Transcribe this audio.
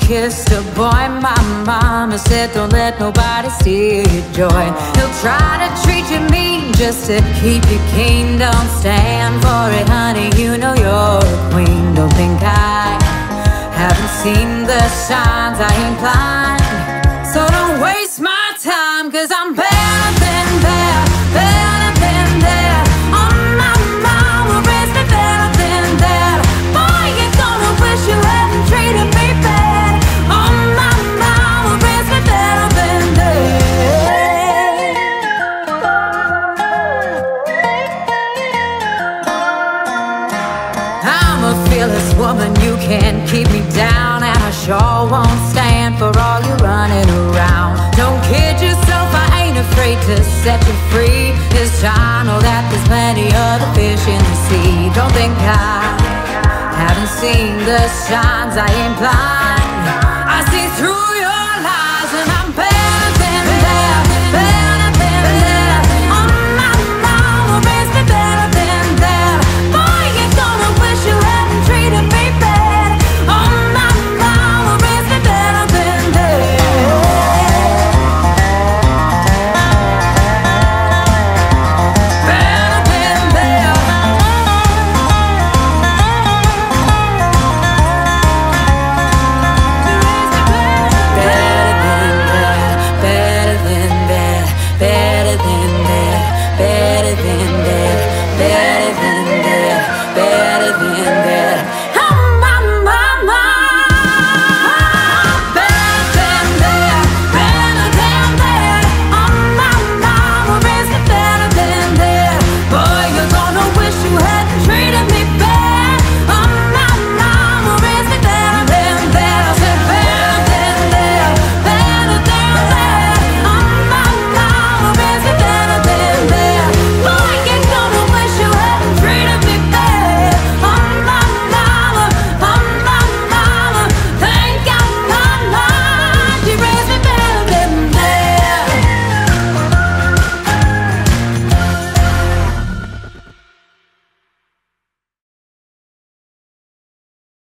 kissed a boy. My mama said, Don't let nobody steal your joy. He'll try to treat you mean just to keep you keen. Don't stand for it, honey. You know you're a queen. Don't think I haven't seen the signs. I ain't blind. So don't waste my time, cause I'm fearless woman, you can't keep me down, and I sure won't stand for all you running around. Don't kid yourself, I ain't afraid to set you free. This time, know that there's plenty other fish in the sea. Don't think I haven't seen the signs, I ain't blind.